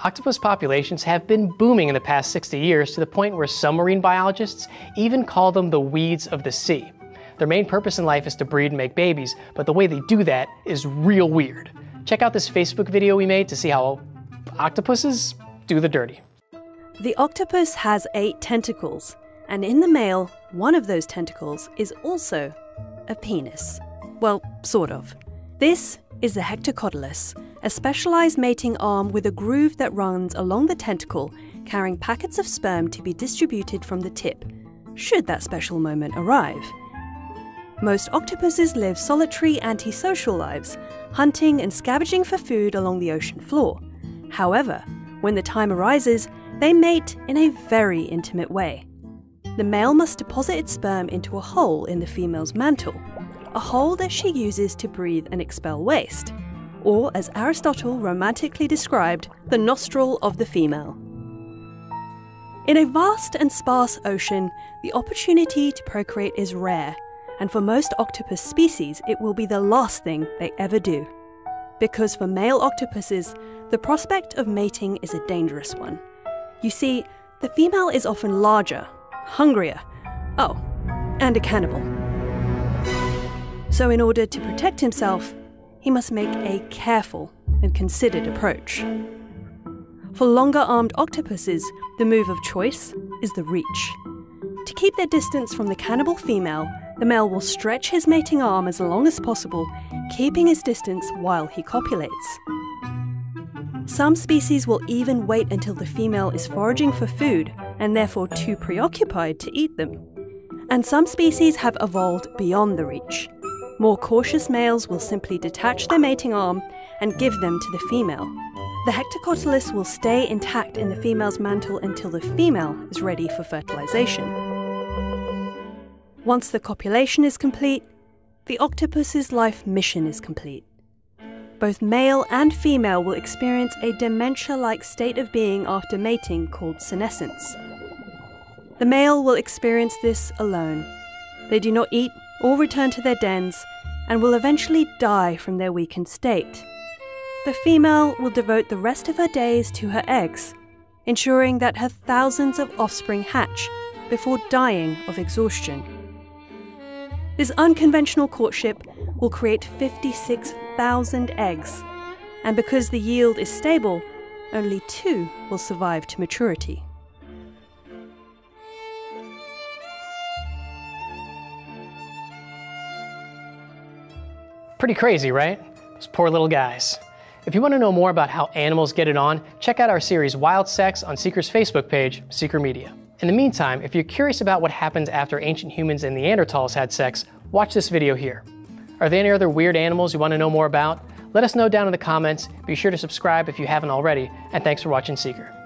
Octopus populations have been booming in the past 60 years to the point where some marine biologists even call them the weeds of the sea. Their main purpose in life is to breed and make babies, but the way they do that is real weird. Check out this Facebook video we made to see how octopuses do the dirty. The octopus has eight tentacles, and in the male, one of those tentacles is also a penis. Well, sort of. This is the hectocotylus, a specialized mating arm with a groove that runs along the tentacle, carrying packets of sperm to be distributed from the tip, should that special moment arrive. Most octopuses live solitary, antisocial lives, hunting and scavenging for food along the ocean floor. However, when the time arises, they mate in a very intimate way. The male must deposit its sperm into a hole in the female's mantle, a hole that she uses to breathe and expel waste, or as Aristotle romantically described, the nostril of the female. In a vast and sparse ocean, the opportunity to procreate is rare, and for most octopus species, it will be the last thing they ever do. Because for male octopuses, the prospect of mating is a dangerous one. You see, the female is often larger, hungrier, oh, and a cannibal. So, in order to protect himself, he must make a careful and considered approach. For longer armed octopuses, the move of choice is the reach. To keep their distance from the cannibal female, the male will stretch his mating arm as long as possible, keeping his distance while he copulates. Some species will even wait until the female is foraging for food and therefore too preoccupied to eat them. And some species have evolved beyond the reach. More cautious males will simply detach their mating arm and give them to the female. The hectocotylus will stay intact in the female's mantle until the female is ready for fertilization. Once the copulation is complete, the octopus's life mission is complete. Both male and female will experience a dementia like state of being after mating called senescence. The male will experience this alone. They do not eat or return to their dens and will eventually die from their weakened state. The female will devote the rest of her days to her eggs, ensuring that her thousands of offspring hatch before dying of exhaustion. This unconventional courtship will create 56,000 eggs, and because the yield is stable, only two will survive to maturity. Pretty crazy, right? Those poor little guys. If you want to know more about how animals get it on, check out our series Wild Sex on Seeker's Facebook page, Seeker Media. In the meantime, if you're curious about what happens after ancient humans and Neanderthals had sex, watch this video here. Are there any other weird animals you want to know more about? Let us know down in the comments. Be sure to subscribe if you haven't already, and thanks for watching Seeker.